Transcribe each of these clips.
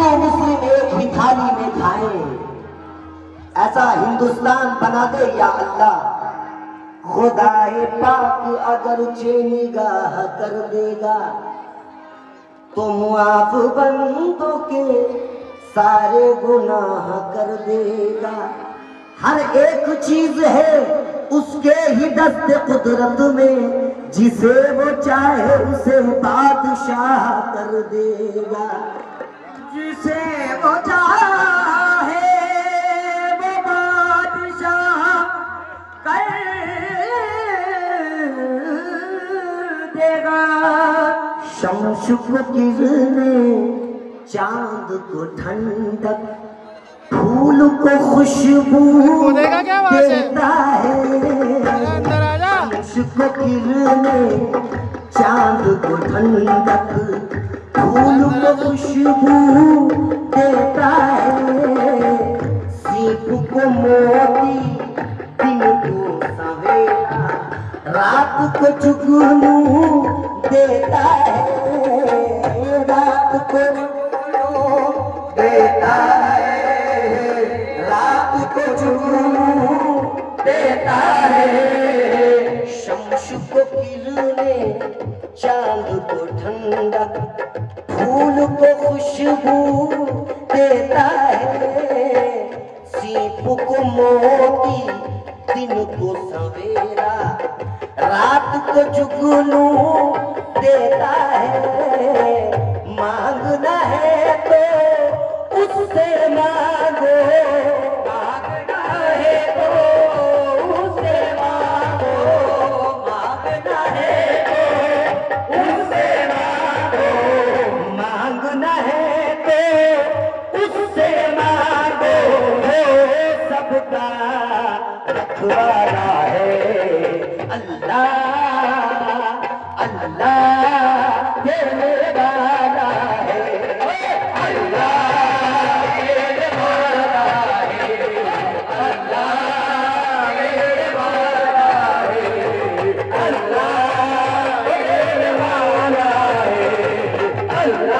मुस्लिम एक ही थाली में खाए। ऐसा हिंदुस्तान बना दे या अल्लाह? खुदाए पाक अगर चेनेगा कर देगा। तो मुआफ बंदों के सारे गुनाह कर देगा। हर एक चीज़ है उसके ही दस्त कुदरत में। जिसे वो चाहे उसे बादशाह कर देगा। जिसे वो चाहे वो बादशाह कर देगा। शम्स को किरने चाँद को ठंडक फूल को खुशबू? देता है। जा। मुझको किरने चाँद को ठंडक फूल को खुशबू देता है। सीप को मोती दिन को सवेरा रात को जुगनू देता है। रात को देता है रात को जुगनू देता है। शम्स को किरने, चाँद को ठंडा, फूल को खुशबू देता है। सीप को मोती, दिन को सवेरा, रात को जुगनू है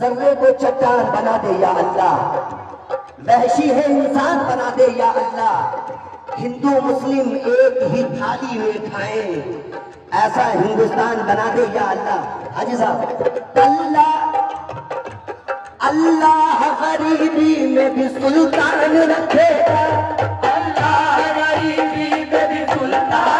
सर्रे को चट्टान बना दे या अल्लाह। वहशी है इंसान बना दे या अल्लाह। हिंदू, मुस्लिम एक ही थाली में खाए। ऐसा हिंदुस्तान बना दे या अल्लाह। हाजी साहब। अल्लाह अल्लाह गरीबी में भी सुल्तान रखेगा अल्लाह गरीबी में भी सुल्तान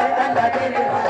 Allah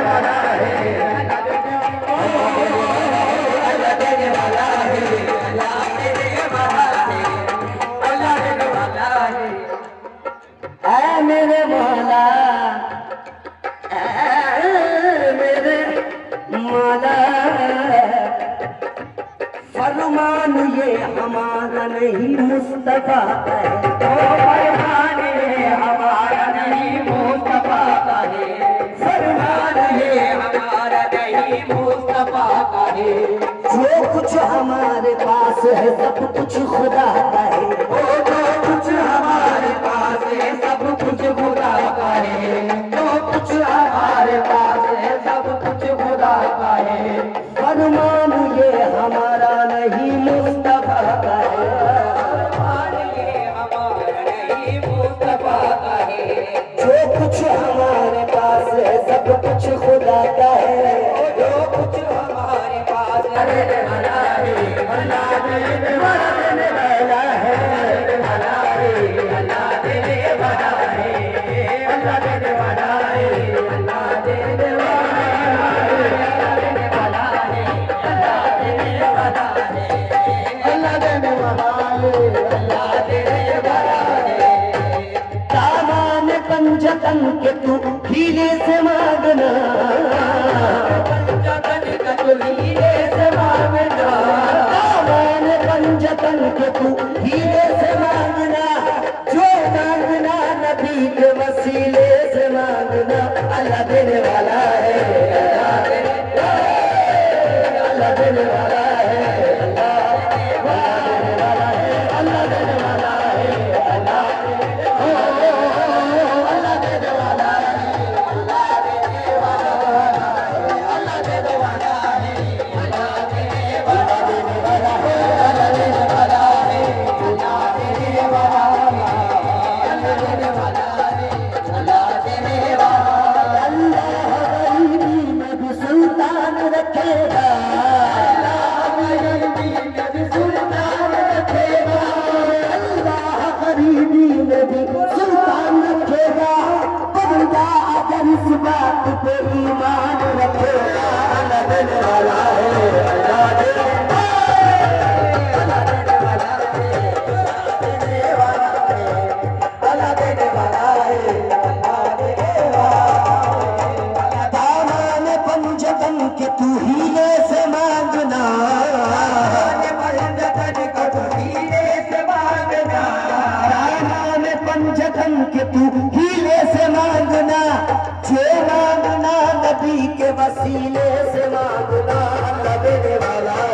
Yeah. फरमान ये हमारा नहीं मुस्तफ़ा है। फरमान ये हमारा नहीं मुस्तफ़ा का है। फरमान ये हमारा नहीं मुस्तफ़ा का है। जो कुछ हमारे पास है, सब कुछ खुदा का है। तन तू हीरे से मांगना। कदम के तू हीले से मांगना, जे मांगना नबी के वसीले से मांगना लबे वाला।